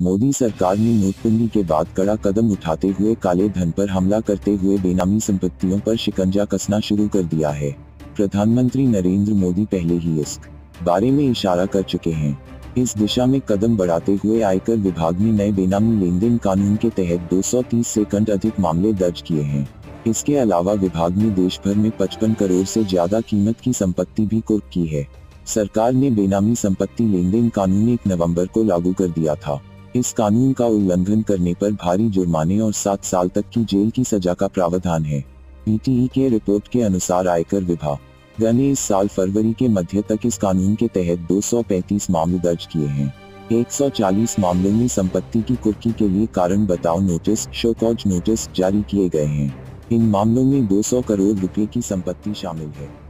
मोदी सरकार ने नोटबंदी के बाद कड़ा कदम उठाते हुए काले धन पर हमला करते हुए बेनामी संपत्तियों पर शिकंजा कसना शुरू कर दिया है। प्रधानमंत्री नरेंद्र मोदी पहले ही इस बारे में इशारा कर चुके हैं। इस दिशा में कदम बढ़ाते हुए आयकर विभाग ने नए बेनामी लेन देन कानून के तहत 230 सेकंड अधिक मामले दर्ज किए हैं। इसके अलावा विभाग ने देश भर में 55 करोड़ से ज़्यादा कीमत की संपत्ति भी कुर्क की है। सरकार ने बेनामी संपत्ति लेन देन कानून एक नवंबर को लागू कर दिया था। इस कानून का उल्लंघन करने पर भारी जुर्माने और सात साल तक की जेल की सजा का प्रावधान है। पीटीई के रिपोर्ट के अनुसार आयकर विभाग ने इस साल फरवरी के मध्य तक इस कानून के तहत 235 मामले दर्ज किए हैं। 140 मामलों में संपत्ति की कुर्की के लिए कारण बताओ नोटिस, शोकॉज नोटिस जारी किए गए हैं। इन मामलों में 200 करोड़ रुपए की संपत्ति शामिल है।